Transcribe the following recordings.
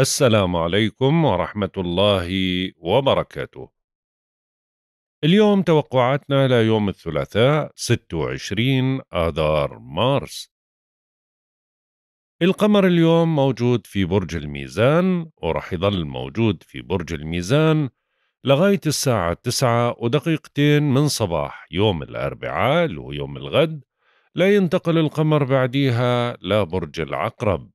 السلام عليكم ورحمة الله وبركاته. اليوم توقعاتنا ليوم الثلاثاء 26 آذار مارس. القمر اليوم موجود في برج الميزان ورح يظل موجود في برج الميزان لغاية الساعة 9 ودقيقتين من صباح يوم الأربعاء اللي هو يوم الغد لا ينتقل القمر بعديها لبرج العقرب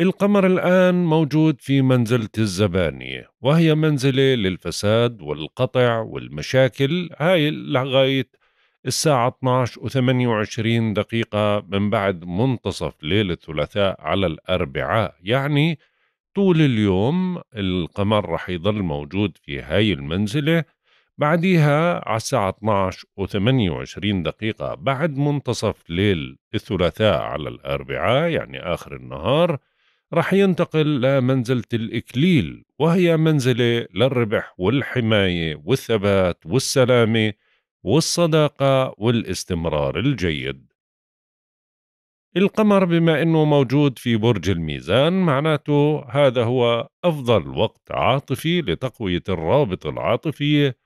القمر الآن موجود في منزلة الزبانية وهي منزلة للفساد والقطع والمشاكل. هاي لغاية الساعة 12 و 28 دقيقة من بعد منتصف ليلة الثلاثاء على الأربعاء. يعني طول اليوم القمر رح يضل موجود في هاي المنزلة. بعديها على الساعة 12 و 28 دقيقة بعد منتصف ليل الثلاثاء على الأربعاء يعني آخر النهار رح ينتقل لمنزلة الإكليل وهي منزلة للربح والحماية والثبات والسلامة والصداقة والاستمرار الجيد. القمر بما أنه موجود في برج الميزان معناته هذا هو أفضل وقت عاطفي لتقوية الرابط العاطفية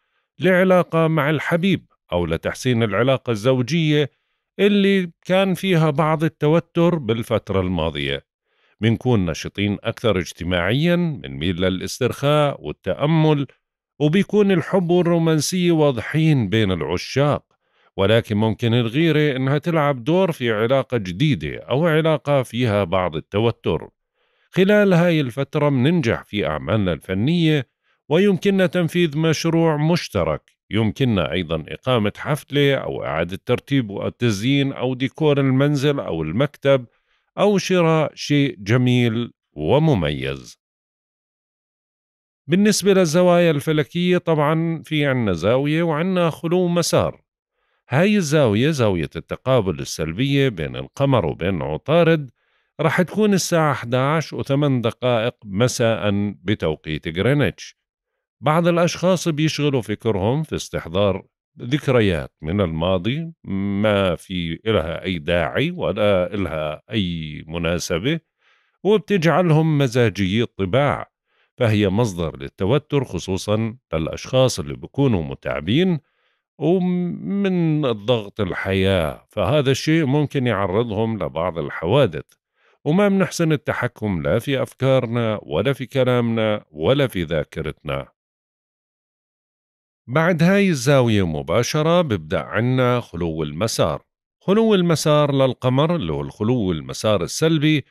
لعلاقة مع الحبيب أو لتحسين العلاقة الزوجية اللي كان فيها بعض التوتر بالفترة الماضية. بنكون نشطين أكثر اجتماعيا بنميل للاسترخاء والتأمل وبيكون الحب والرومانسية واضحين بين العشاق. ولكن ممكن الغيرة إنها تلعب دور في علاقة جديدة أو علاقة فيها بعض التوتر. خلال هاي الفترة مننجح في أعمالنا الفنية ويمكننا تنفيذ مشروع مشترك. يمكننا أيضا إقامة حفلة أو إعادة ترتيب والتزيين أو ديكور المنزل أو المكتب أو شراء شيء جميل ومميز. بالنسبة للزوايا الفلكية طبعا في عنا زاوية وعنا خلو مسار. هاي الزاوية زاوية التقابل السلبية بين القمر وبين عطارد رح تكون الساعة 11 و8 دقائق مساء بتوقيت غرينتش. بعض الأشخاص بيشغلوا فكرهم في استحضار ذكريات من الماضي ما في إلها أي داعي ولا إلها أي مناسبة وبتجعلهم مزاجي الطباع فهي مصدر للتوتر خصوصا للأشخاص اللي بيكونوا متعبين ومن الضغط الحياة فهذا الشيء ممكن يعرضهم لبعض الحوادث وما بنحسن التحكم لا في أفكارنا ولا في كلامنا ولا في ذاكرتنا. بعد هاي الزاوية مباشرة ببدأ عنا خلو المسار. خلو المسار للقمر اللي هو الخلو المسار السلبي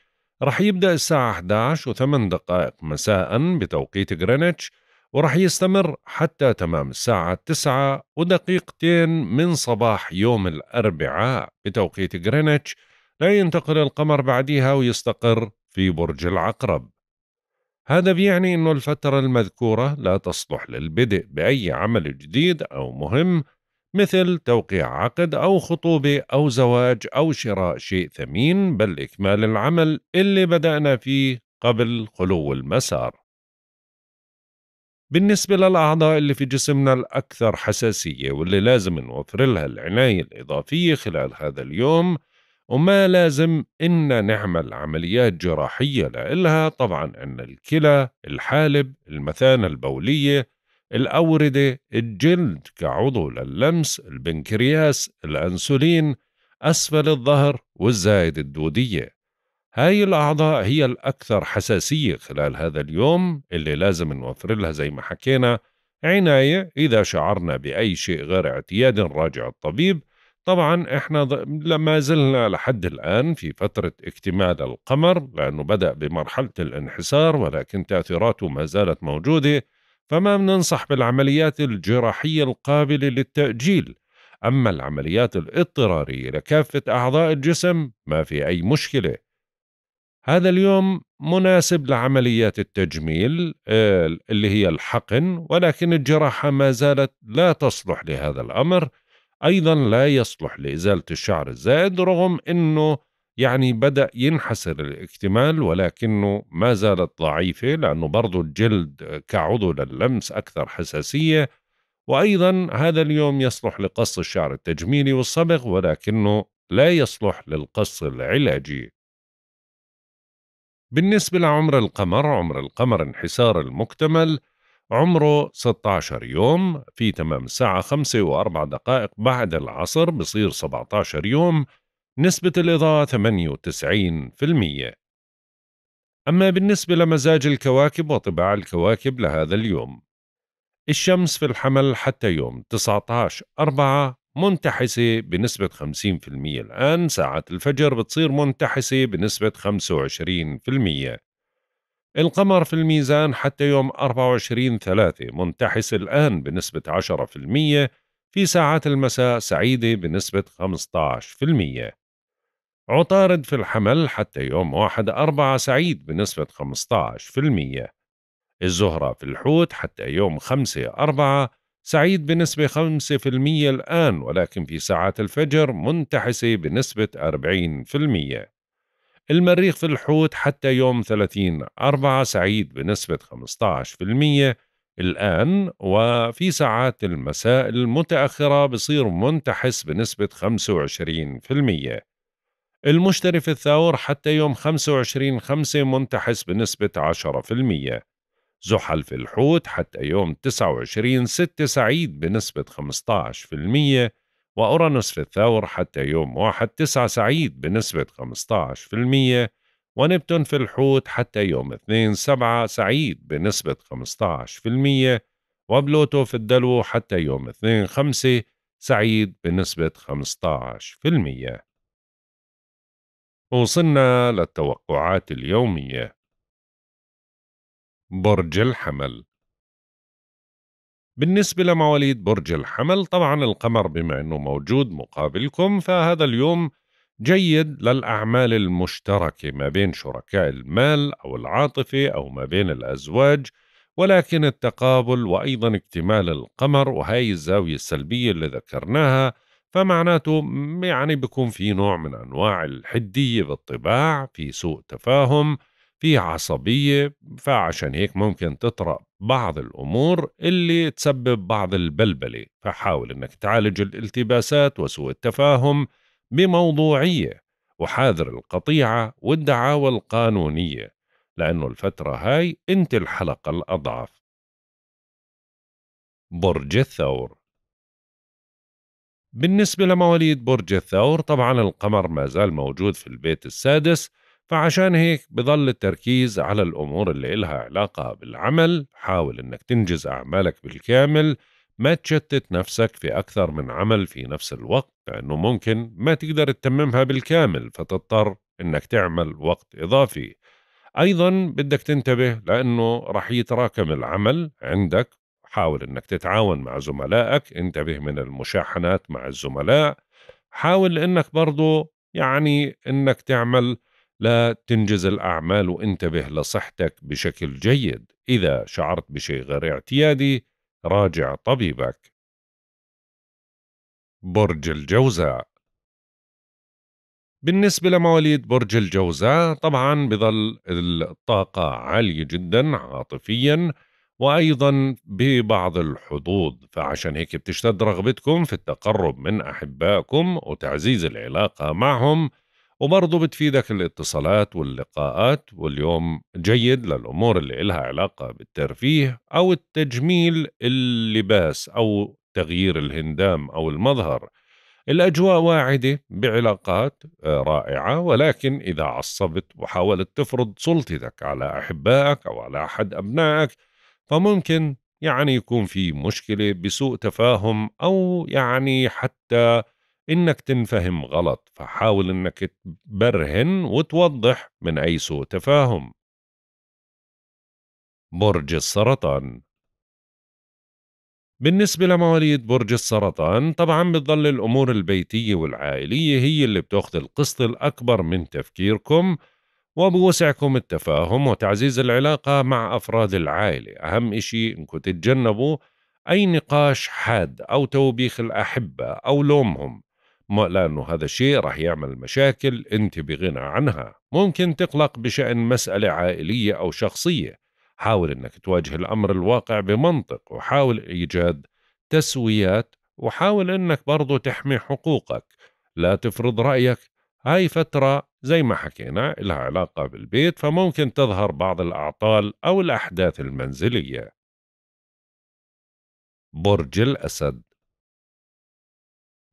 رح يبدأ الساعة 11 و8 دقائق مساء بتوقيت غرينتش ورح يستمر حتى تمام الساعة 9 ودقيقتين من صباح يوم الأربعاء بتوقيت غرينتش لا ينتقل القمر بعدها ويستقر في برج العقرب. هذا بيعني أنه الفترة المذكورة لا تصلح للبدء بأي عمل جديد أو مهم مثل توقيع عقد أو خطوبة أو زواج أو شراء شيء ثمين بل إكمال العمل اللي بدأنا فيه قبل خلو المسار. بالنسبة للأعضاء اللي في جسمنا الأكثر حساسية واللي لازم نوفر لها العناية الإضافية خلال هذا اليوم وما لازم إن نعمل عمليات جراحية لإلها طبعا عندنا الكلى الحالب المثانة البولية الأوردة الجلد كعضو لللمس البنكرياس الأنسولين أسفل الظهر والزايد الدودية. هاي الأعضاء هي الأكثر حساسية خلال هذا اليوم اللي لازم نوفر لها زي ما حكينا عناية إذا شعرنا بأي شيء غير اعتياد راجع الطبيب طبعا إحنا لما زلنا لحد الآن في فترة اكتمال القمر لأنه بدأ بمرحلة الانحسار ولكن تأثيراته ما زالت موجودة فما بننصح بالعمليات الجراحية القابلة للتأجيل. أما العمليات الاضطرارية لكافة أعضاء الجسم ما في أي مشكلة. هذا اليوم مناسب لعمليات التجميل آه، اللي هي الحقن ولكن الجراحة ما زالت لا تصلح لهذا الأمر. أيضا لا يصلح لإزالة الشعر الزائد رغم أنه يعني بدأ ينحسر الاكتمال ولكنه ما زالت ضعيفة لأنه برضو الجلد كعضو لللمس أكثر حساسية. وأيضا هذا اليوم يصلح لقص الشعر التجميلي والصبغ ولكنه لا يصلح للقص العلاجي. بالنسبة لعمر القمر عمر القمر انحسار المكتمل عمره 16 يوم في تمام الساعة 5 وأربع دقائق بعد العصر بصير 17 يوم نسبة الإضاءة 98% أما بالنسبة لمزاج الكواكب وطباع الكواكب لهذا اليوم الشمس في الحمل حتى يوم 19 أربعة منتحسة بنسبة 50% الآن ساعة الفجر بتصير منتحسة بنسبة 25% القمر في الميزان حتى يوم 24 ثلاثة منتحس الآن بنسبة 10% في ساعات المساء سعيدة بنسبة 15% عطارد في الحمل حتى يوم 1 أربعة سعيد بنسبة 15% الزهرة في الحوت حتى يوم 5 أربعة سعيد بنسبة 5% الآن ولكن في ساعات الفجر منتحسة بنسبة 40% المريخ في الحوت حتى يوم 30 أربعة سعيد بنسبة 15% الآن وفي ساعات المساء المتأخرة بصير منتحس بنسبة 25% المشتري في الثور حتى يوم 25 خمسة منتحس بنسبة 10% زحل في الحوت حتى يوم 29 ستة سعيد بنسبة 15% وأورانوس في الثور حتى يوم 1 9 سعيد بنسبة 15% ونبتون في الحوت حتى يوم 2 7 سعيد بنسبة 15% وبلوتو في الدلو حتى يوم 2 5 سعيد بنسبة 15% وصلنا للتوقعات اليومية. برج الحمل. بالنسبة لمواليد برج الحمل طبعا القمر بما أنه موجود مقابلكم فهذا اليوم جيد للأعمال المشتركة ما بين شركاء المال أو العاطفة أو ما بين الأزواج ولكن التقابل وأيضا اكتمال القمر وهي الزاوية السلبية اللي ذكرناها فمعناته يعني بيكون في نوع من أنواع الحدية بالطباع في سوء تفاهم في عصبية فعشان هيك ممكن تطرأ بعض الأمور اللي تسبب بعض البلبلة. فحاول أنك تعالج الالتباسات وسوء التفاهم بموضوعية وحاذر القطيعة والدعاوى القانونية لأنه الفترة هاي أنت الحلقة الأضعف. برج الثور. بالنسبة لمواليد برج الثور طبعا القمر ما زال موجود في البيت السادس فعشان هيك بضل التركيز على الأمور اللي إلها علاقة بالعمل. حاول إنك تنجز أعمالك بالكامل. ما تشتت نفسك في أكثر من عمل في نفس الوقت لأنه ممكن ما تقدر تتممها بالكامل فتضطر إنك تعمل وقت إضافي. أيضا بدك تنتبه لأنه رح يتراكم العمل عندك. حاول إنك تتعاون مع زملائك. انتبه من المشاحنات مع الزملاء. حاول إنك برضو يعني إنك تعمل لا تنجز الأعمال وانتبه لصحتك بشكل جيد. إذا شعرت بشيء غير اعتيادي راجع طبيبك. برج الجوزاء. بالنسبة لمواليد برج الجوزاء طبعا بظل الطاقة عالية جدا عاطفيا وأيضا ببعض الحظوظ. فعشان هيك بتشتد رغبتكم في التقرب من أحبائكم وتعزيز العلاقة معهم. وبرضه بتفيدك الاتصالات واللقاءات واليوم جيد للأمور اللي إلها علاقة بالترفيه أو التجميل اللباس أو تغيير الهندام أو المظهر. الأجواء واعدة بعلاقات آه، رائعة ولكن إذا عصبت وحاولت تفرض سلطتك على أحبائك أو على أحد أبنائك فممكن يعني يكون في مشكلة بسوء تفاهم أو يعني حتى إنك تنفهم غلط فحاول إنك تبرهن وتوضح من أي سوء تفاهم. برج السرطان. بالنسبة لمواليد برج السرطان طبعا بتظل الأمور البيتية والعائلية هي اللي بتأخذ القسط الأكبر من تفكيركم وبوسعكم التفاهم وتعزيز العلاقة مع أفراد العائلة. أهم إشي إنكم تتجنبوا أي نقاش حاد أو توبيخ الأحبة أو لومهم. لأنه هذا الشيء رح يعمل مشاكل أنت بغنى عنها. ممكن تقلق بشأن مسألة عائلية أو شخصية. حاول أنك تواجه الأمر الواقع بمنطق وحاول إيجاد تسويات وحاول أنك برضو تحمي حقوقك. لا تفرض رأيك. هاي فترة زي ما حكينا لها علاقة بالبيت فممكن تظهر بعض الأعطال أو الأحداث المنزلية. برج الأسد.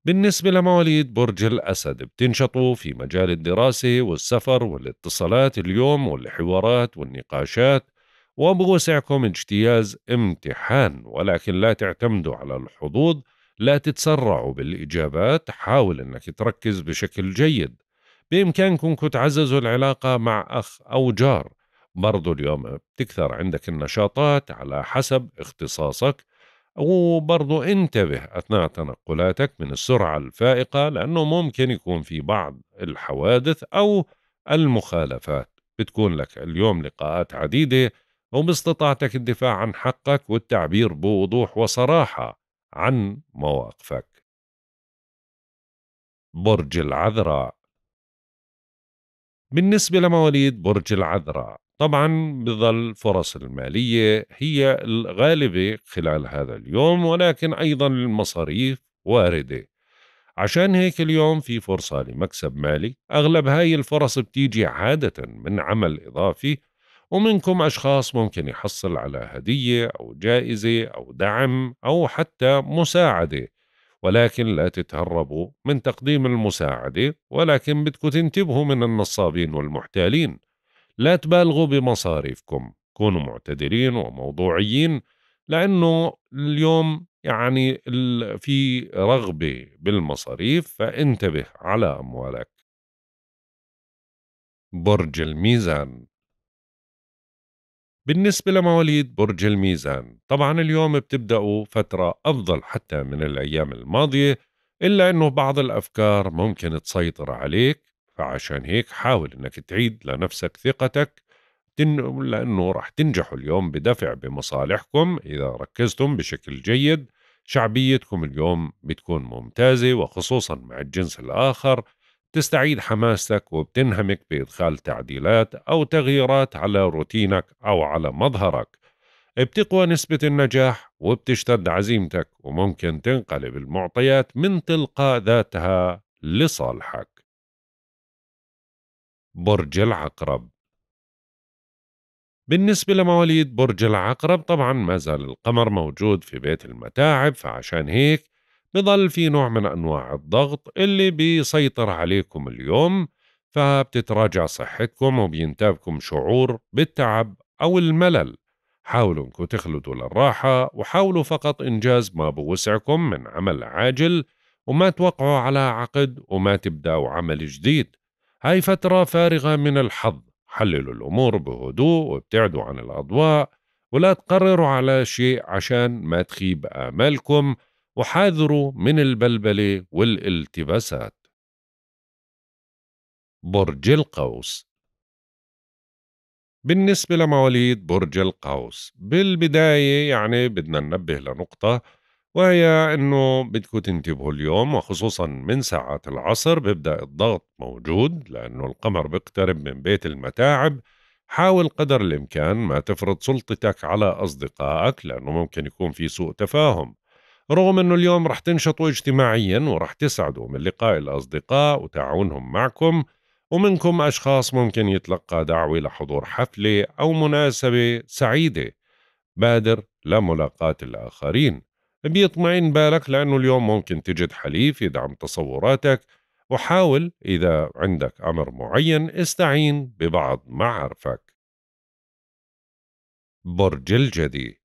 بالنسبة لمواليد برج الأسد بتنشطوا في مجال الدراسة والسفر والاتصالات اليوم والحوارات والنقاشات وبوسعكم اجتياز امتحان ولكن لا تعتمدوا على الحظوظ لا تتسرعوا بالإجابات حاول أنك تركز بشكل جيد. بإمكانكم تعززوا العلاقة مع أخ أو جار. برضو اليوم بتكثر عندك النشاطات على حسب اختصاصك وبرضو انتبه أثناء تنقلاتك من السرعة الفائقة لأنه ممكن يكون في بعض الحوادث أو المخالفات. بتكون لك اليوم لقاءات عديدة وباستطاعتك الدفاع عن حقك والتعبير بوضوح وصراحة عن مواقفك. برج العذراء. بالنسبة لمواليد برج العذراء طبعا بظل فرص المالية هي الغالبة خلال هذا اليوم ولكن أيضا المصاريف واردة. عشان هيك اليوم في فرصة لمكسب مالي. أغلب هاي الفرص بتيجي عادة من عمل إضافي ومنكم أشخاص ممكن يحصل على هدية أو جائزة أو دعم أو حتى مساعدة. ولكن لا تتهربوا من تقديم المساعدة ولكن بدكم تنتبهوا من النصابين والمحتالين. لا تبالغوا بمصاريفكم. كونوا معتدلين وموضوعيين لأنه اليوم يعني في رغبة بالمصاريف فانتبه على أموالك. برج الميزان. بالنسبة لمواليد برج الميزان طبعا اليوم بتبدأوا فترة أفضل حتى من الأيام الماضية إلا أنه بعض الأفكار ممكن تسيطر عليك. فعشان هيك حاول أنك تعيد لنفسك ثقتك لأنه راح تنجحوا اليوم بدفع بمصالحكم إذا ركزتم بشكل جيد شعبيتكم اليوم بتكون ممتازة وخصوصا مع الجنس الآخر تستعيد حماستك وبتنهمك بإدخال تعديلات أو تغييرات على روتينك أو على مظهرك. بتقوى نسبة النجاح وبتشتد عزيمتك وممكن تنقلب المعطيات من تلقاء ذاتها لصالحك. برج العقرب. بالنسبة لمواليد برج العقرب طبعا ما زال القمر موجود في بيت المتاعب فعشان هيك بضل في نوع من أنواع الضغط اللي بيسيطر عليكم اليوم فبتتراجع صحتكم وبينتابكم شعور بالتعب أو الملل. حاولوا انكم تخلدوا للراحة وحاولوا فقط إنجاز ما بوسعكم من عمل عاجل وما توقعوا على عقد وما تبدأوا عمل جديد. هاي فترة فارغة من الحظ. حللوا الأمور بهدوء وابتعدوا عن الأضواء ولا تقرروا على شيء عشان ما تخيب آمالكم وحاذروا من البلبلة والالتباسات. برج القوس. بالنسبة لمواليد برج القوس بالبداية يعني بدنا ننبه لنقطة وهي إنه بدكم تنتبهوا اليوم وخصوصا من ساعات العصر بيبدأ الضغط موجود لأنه القمر بيقترب من بيت المتاعب. حاول قدر الإمكان ما تفرض سلطتك على أصدقائك لأنه ممكن يكون في سوء تفاهم. رغم أنه اليوم رح تنشطوا اجتماعيا ورح تسعدوا من لقاء الأصدقاء وتعاونهم معكم ومنكم أشخاص ممكن يتلقى دعوة لحضور حفلة أو مناسبة سعيدة. بادر لملاقاة الآخرين. بيطمئن بالك لأنه اليوم ممكن تجد حليف يدعم تصوراتك وحاول إذا عندك أمر معين استعين ببعض معارفك. برج الجدي.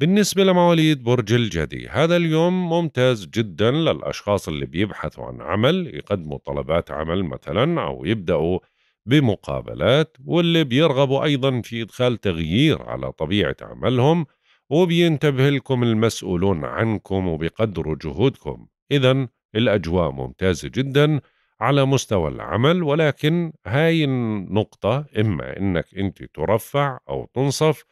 بالنسبة لمواليد برج الجدي هذا اليوم ممتاز جدا للأشخاص اللي بيبحثوا عن عمل يقدموا طلبات عمل مثلا أو يبدأوا بمقابلات واللي بيرغبوا أيضا في إدخال تغيير على طبيعة عملهم وبينتبه لكم المسؤولون عنكم وبيقدروا جهودكم. إذا الأجواء ممتازة جدا على مستوى العمل ولكن هاي النقطة إما إنك أنت ترفع أو تنصف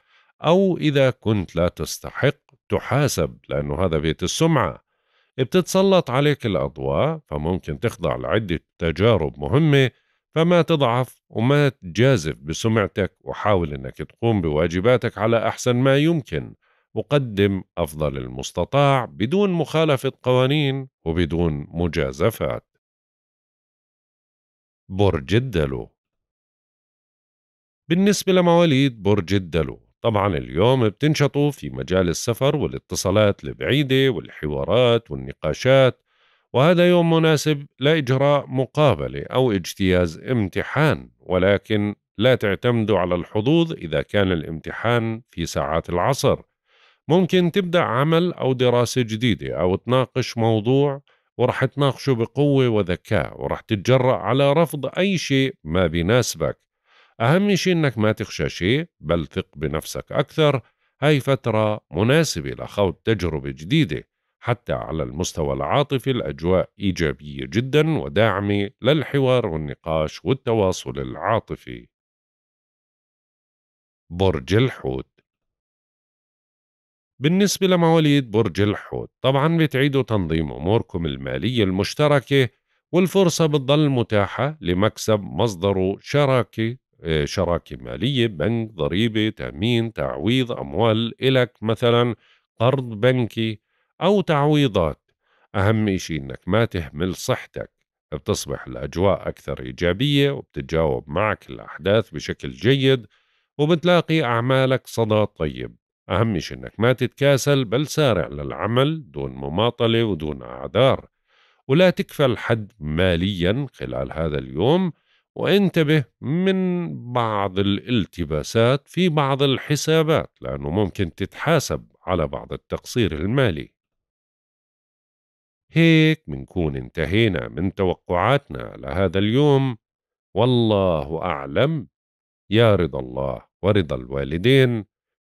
أو إذا كنت لا تستحق تحاسب لأنه هذا بيت السمعة. بتتسلط عليك الأضواء فممكن تخضع لعدة تجارب مهمة فما تضعف وما تجازف بسمعتك وحاول أنك تقوم بواجباتك على أحسن ما يمكن. وقدم أفضل المستطاع بدون مخالفة قوانين وبدون مجازفات. برج الدلو. بالنسبة لمواليد برج الدلو طبعا اليوم بتنشطوا في مجال السفر والاتصالات البعيدة والحوارات والنقاشات وهذا يوم مناسب لإجراء مقابلة أو اجتياز امتحان ولكن لا تعتمدوا على الحظوظ إذا كان الامتحان في ساعات العصر. ممكن تبدأ عمل أو دراسة جديدة أو تناقش موضوع ورح تناقشه بقوة وذكاء ورح تتجرأ على رفض أي شيء ما بيناسبك. أهم شيء إنك ما تخشى شيء بل ثق بنفسك أكثر. هاي فترة مناسبة لخوض تجربة جديدة حتى على المستوى العاطفي الأجواء إيجابية جدا وداعمة للحوار والنقاش والتواصل العاطفي. برج الحوت بالنسبة لمواليد برج الحوت طبعا بتعيدوا تنظيم أموركم المالية المشتركة والفرصة بتضل متاحة لمكسب مصدره شراكة آه، شراكة مالية بنك ضريبة تأمين تعويض أموال إلك مثلا قرض بنكي أو تعويضات. أهم إشي إنك ما تهمل صحتك بتصبح الأجواء أكثر إيجابية وبتتجاوب معك الأحداث بشكل جيد وبتلاقي أعمالك صدى طيب. أهم شيء إنك ما تتكاسل بل سارع للعمل دون مماطلة ودون أعذار. ولا تكفل حد ماليا خلال هذا اليوم وانتبه من بعض الالتباسات في بعض الحسابات لأنه ممكن تتحاسب على بعض التقصير المالي. هيك بنكون انتهينا من توقعاتنا لهذا اليوم. والله أعلم. يا رضا الله ورضا الوالدين.